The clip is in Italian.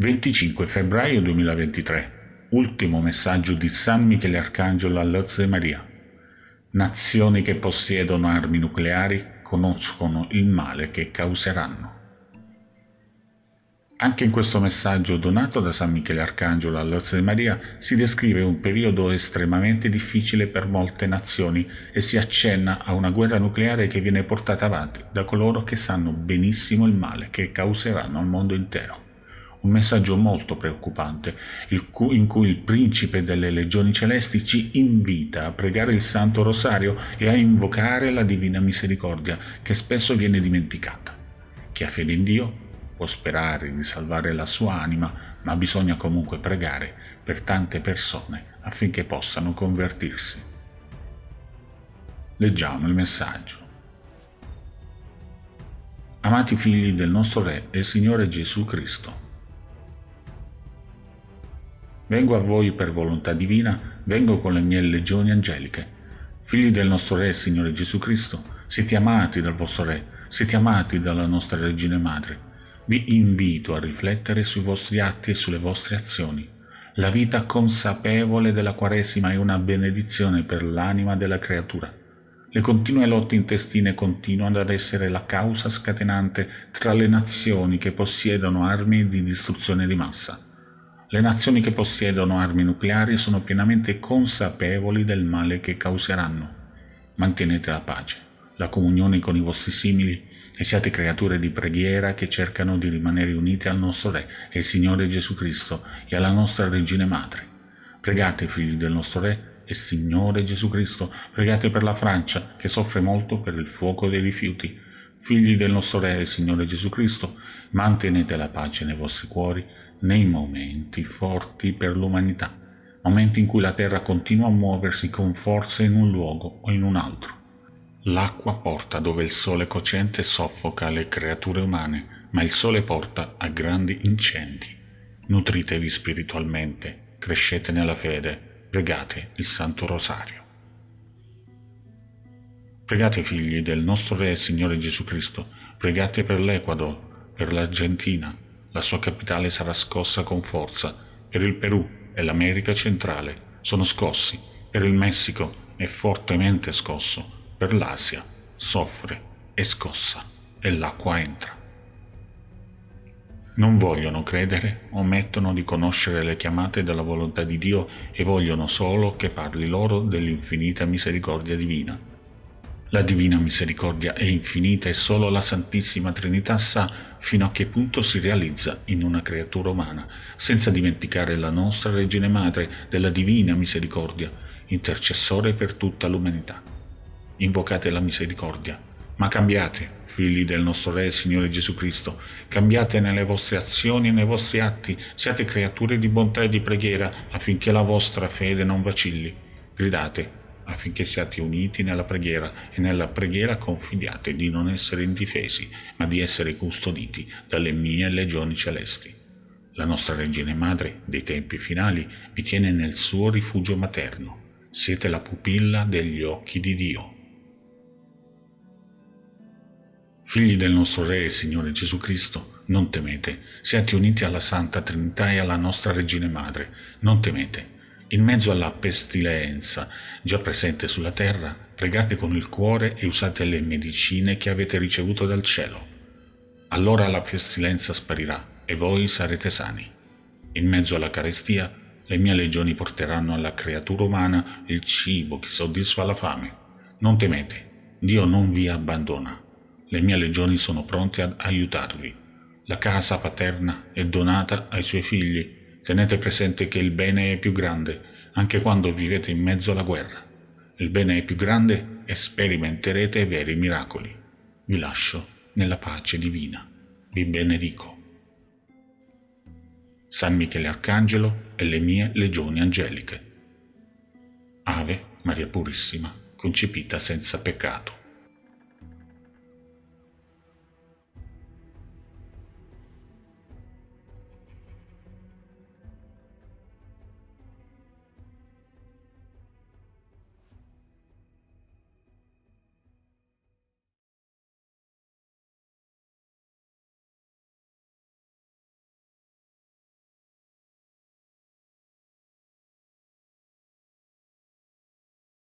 25 febbraio 2023. Ultimo messaggio di San Michele Arcangelo all'Ozze Maria. Nazioni che possiedono armi nucleari conoscono il male che causeranno. Anche in questo messaggio donato da San Michele Arcangelo all'Ozze Maria si descrive un periodo estremamente difficile per molte nazioni e si accenna a una guerra nucleare che viene portata avanti da coloro che sanno benissimo il male che causeranno al mondo intero un messaggio molto preoccupante, in cui il principe delle legioni celesti ci invita a pregare il Santo Rosario e a invocare la Divina Misericordia, che spesso viene dimenticata. Chi ha fede in Dio può sperare di salvare la sua anima, ma bisogna comunque pregare per tante persone affinché possano convertirsi. Leggiamo il messaggio. Amati figli del nostro Re e Signore Gesù Cristo, Vengo a voi per volontà divina, vengo con le mie legioni angeliche. Figli del nostro Re, Signore Gesù Cristo, siete amati dal vostro Re, siete amati dalla nostra Regina Madre. Vi invito a riflettere sui vostri atti e sulle vostre azioni. La vita consapevole della Quaresima è una benedizione per l'anima della creatura. Le continue lotte intestine continuano ad essere la causa scatenante tra le nazioni che possiedono armi di distruzione di massa. Le nazioni che possiedono armi nucleari sono pienamente consapevoli del male che causeranno. Mantenete la pace, la comunione con i vostri simili e siate creature di preghiera che cercano di rimanere unite al nostro Re e Signore Gesù Cristo e alla nostra Regina Madre. Pregate, figli del nostro Re e Signore Gesù Cristo, pregate per la Francia che soffre molto per il fuoco dei rifiuti. Figli del nostro Re e Signore Gesù Cristo, mantenete la pace nei vostri cuori nei momenti forti per l'umanità, momenti in cui la Terra continua a muoversi con forza in un luogo o in un altro. L'acqua porta dove il sole cocente soffoca le creature umane, ma il sole porta a grandi incendi. Nutritevi spiritualmente, crescete nella fede, pregate il Santo Rosario. Pregate figli del nostro Re e Signore Gesù Cristo, pregate per l'Equador, per l'Argentina, la sua capitale sarà scossa con forza. Per il Perù e l'America centrale sono scossi. Per il Messico è fortemente scosso. Per l'Asia soffre, è scossa e l'acqua entra. Non vogliono credere, omettono di conoscere le chiamate della volontà di Dio e vogliono solo che parli loro dell'infinita misericordia divina. La divina misericordia è infinita e solo la Santissima Trinità sa fino a che punto si realizza in una creatura umana, senza dimenticare la nostra Regina Madre della Divina Misericordia, intercessore per tutta l'umanità. Invocate la misericordia, ma cambiate, figli del nostro Re Signore Gesù Cristo, cambiate nelle vostre azioni e nei vostri atti, siate creature di bontà e di preghiera affinché la vostra fede non vacilli. Gridate, affinché siate uniti nella preghiera e nella preghiera confidiate di non essere indifesi, ma di essere custoditi dalle mie legioni celesti. La nostra Regina Madre dei tempi finali vi tiene nel suo rifugio materno. Siete la pupilla degli occhi di Dio. Figli del nostro Re e Signore Gesù Cristo, non temete, siate uniti alla Santa Trinità e alla nostra Regina Madre, non temete in mezzo alla pestilenza già presente sulla terra, pregate con il cuore e usate le medicine che avete ricevuto dal cielo. Allora la pestilenza sparirà e voi sarete sani. In mezzo alla carestia, le mie legioni porteranno alla creatura umana il cibo che soddisfa la fame. Non temete, Dio non vi abbandona. Le mie legioni sono pronte ad aiutarvi. La casa paterna è donata ai suoi figli Tenete presente che il bene è più grande, anche quando vivete in mezzo alla guerra. Il bene è più grande e sperimenterete veri miracoli. Vi lascio nella pace divina. Vi benedico. San Michele Arcangelo e le mie legioni angeliche. Ave Maria Purissima, concepita senza peccato.